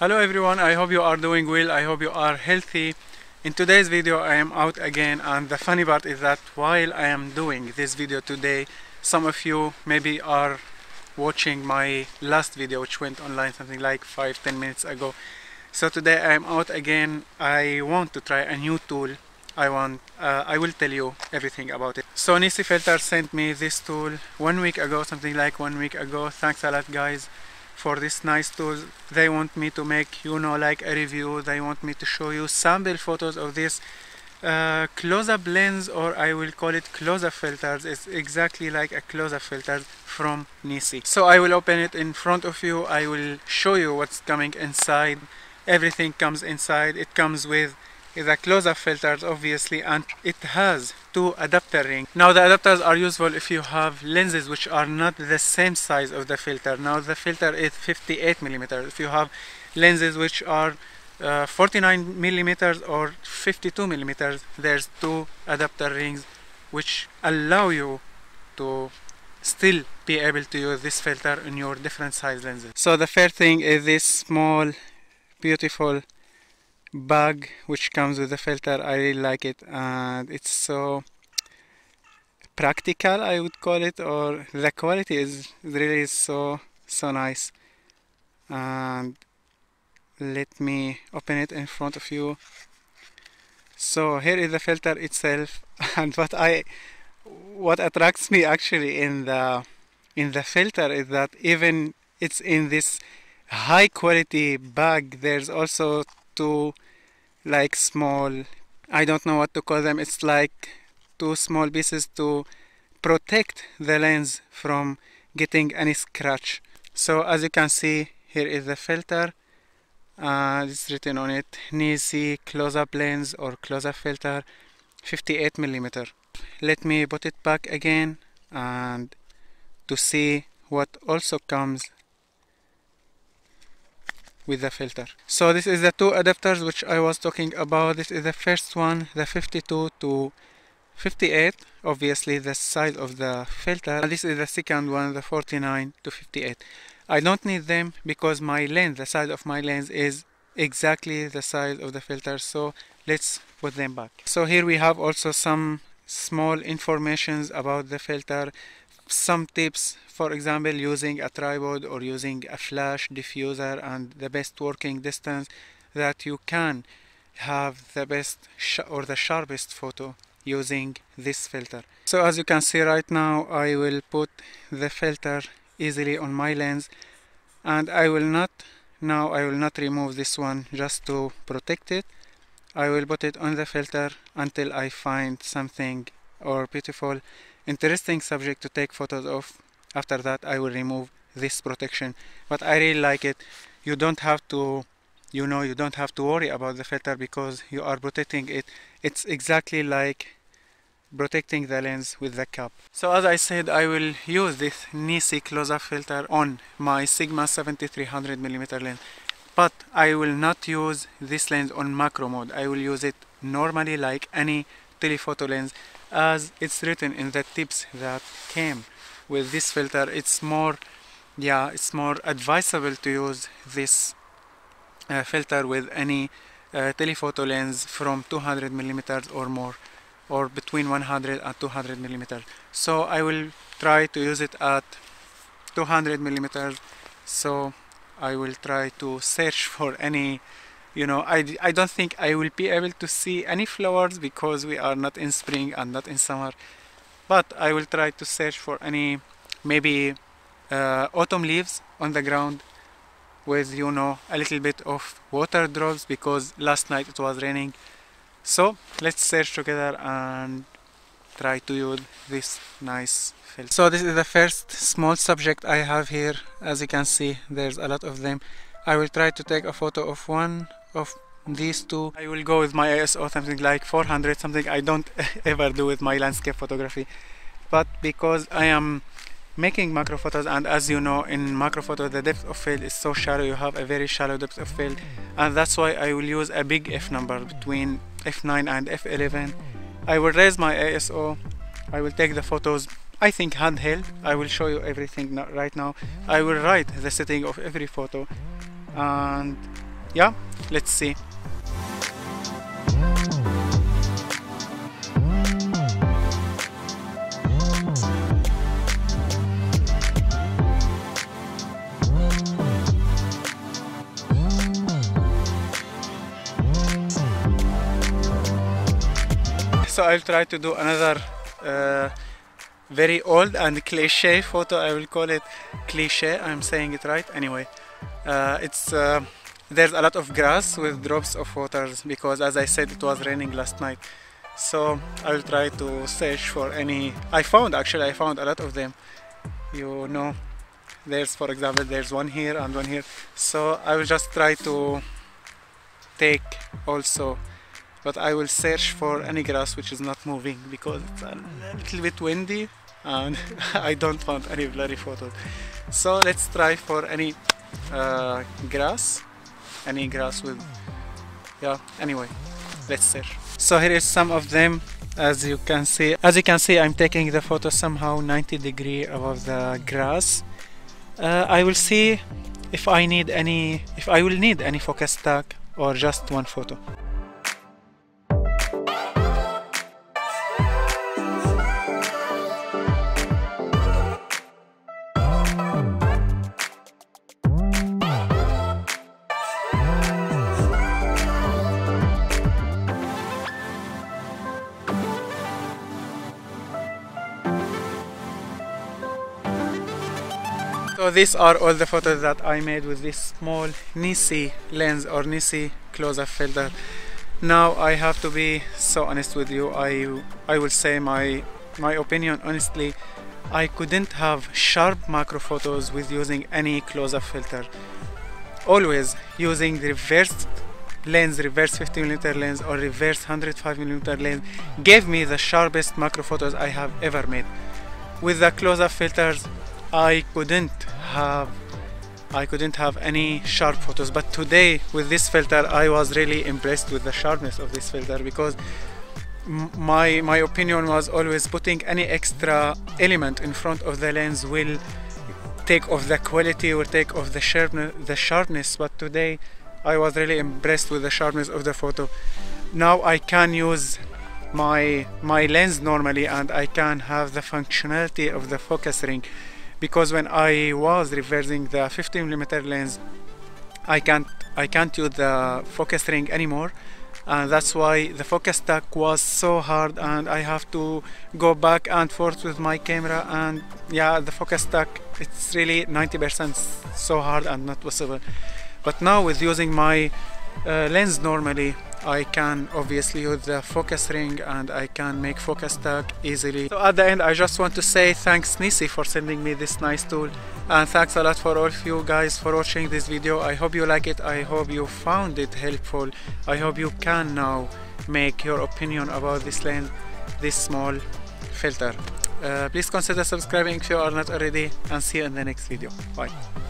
Hello everyone, I hope you are doing well, I hope you are healthy. In today's video I am out again and the funny part is that while I am doing this video today, some of you maybe are watching my last video which went online something like 5-10 minutes ago. So today I am out again, I want to try a new tool. I want uh, I will tell you everything about it. So Nisi Filter sent me this tool one week ago something like one week ago. Thanks a lot guys for this nice tool. They want me to make you know like a review. They want me to show you sample photos of this uh, close-up lens or I will call it close-up filters. It's exactly like a close-up filter from Nisi. So I will open it in front of you. I will show you what's coming inside. Everything comes inside. It comes with is a close-up filters obviously and it has two adapter rings. Now the adapters are useful if you have lenses which are not the same size of the filter. Now the filter is 58 millimeters. If you have lenses which are uh, 49 millimeters or 52 millimeters, there's two adapter rings which allow you to still be able to use this filter in your different size lenses. So the first thing is this small beautiful bag which comes with the filter. I really like it. And it's so practical I would call it or the quality is really so so nice. And let me open it in front of you. So here is the filter itself. And what I what attracts me actually in the in the filter is that even it's in this high quality bag there's also two like small. I don't know what to call them. It's like two small pieces to protect the lens from getting any scratch. So as you can see here is the filter. Uh, it's written on it Nisi close-up lens or close-up filter 58 millimeter. Let me put it back again and to see what also comes with the filter. So this is the two adapters which I was talking about. This is the first one, the 52 to 58, obviously the size of the filter. And this is the second one, the 49 to 58. I don't need them because my lens, the size of my lens is exactly the size of the filter. So let's put them back. So here we have also some small informations about the filter some tips for example using a tripod or using a flash diffuser and the best working distance that you can have the best or the sharpest photo using this filter. So as you can see right now I will put the filter easily on my lens and I will not now I will not remove this one just to protect it. I will put it on the filter until I find something or beautiful interesting subject to take photos of. After that I will remove this protection. But I really like it. You don't have to you know you don't have to worry about the filter because you are protecting it. It's exactly like protecting the lens with the cap. So as I said I will use this Nisi close-up filter on my Sigma 7300 millimeter lens. But I will not use this lens on macro mode. I will use it normally like any telephoto lens as it's written in the tips that came with this filter it's more yeah it's more advisable to use this uh, filter with any uh, telephoto lens from 200 millimeters or more or between 100 and 200 millimeters. So I will try to use it at 200 millimeters. So I will try to search for any you know I, I don't think I will be able to see any flowers because we are not in spring and not in summer. But I will try to search for any maybe uh, autumn leaves on the ground with you know a little bit of water drops because last night it was raining. So let's search together and try to use this nice filter. So this is the first small subject I have here. As you can see there's a lot of them. I will try to take a photo of one of these two. I will go with my ISO something like 400 something. I don't ever do with my landscape photography. But because I am making macro photos and as you know in macro photo the depth of field is so shallow you have a very shallow depth of field. And that's why I will use a big f number between f9 and f11 I will raise my ISO I will take the photos I think handheld. I will show you everything right now. I will write the setting of every photo. And yeah let's see so I'll try to do another uh, very old and cliche photo. I will call it cliche. I'm saying it right. Anyway uh, it's uh, there's a lot of grass with drops of waters because as I said it was raining last night. So I'll try to search for any. I found actually I found a lot of them. You know there's for example there's one here and one here. So I will just try to take also but I will search for any grass which is not moving because it's a little bit windy and I don't want any blurry photos. So let's try for any uh, grass. Any grass with yeah anyway let's search. So here is some of them. As you can see as you can see I'm taking the photo somehow 90 degree above the grass. Uh, I will see if I need any if I will need any focus stack or just one photo These are all the photos that I made with this small Nisi lens or Nisi close-up filter. Now I have to be so honest with you. I I will say my my opinion honestly. I couldn't have sharp macro photos with using any close-up filter. Always using reverse lens, reverse 50mm lens or reverse 105mm lens gave me the sharpest macro photos I have ever made. With the close-up filters I couldn't have I couldn't have any sharp photos. But today with this filter I was really impressed with the sharpness of this filter because my my opinion was always putting any extra element in front of the lens will take off the quality or take off the sharpness the sharpness. But today I was really impressed with the sharpness of the photo. Now I can use my my lens normally and I can have the functionality of the focus ring because when I was reversing the 50mm lens I can't I can't use the focus ring anymore. And that's why the focus stack was so hard and I have to go back and forth with my camera and yeah the focus stack it's really 90% so hard and not possible. But now with using my uh, lens normally I can obviously use the focus ring and I can make focus stack easily. So at the end I just want to say thanks Nisi for sending me this nice tool and thanks a lot for all of you guys for watching this video. I hope you like it, I hope you found it helpful. I hope you can now make your opinion about this lens, this small filter. Uh, please consider subscribing if you are not already and see you in the next video. Bye.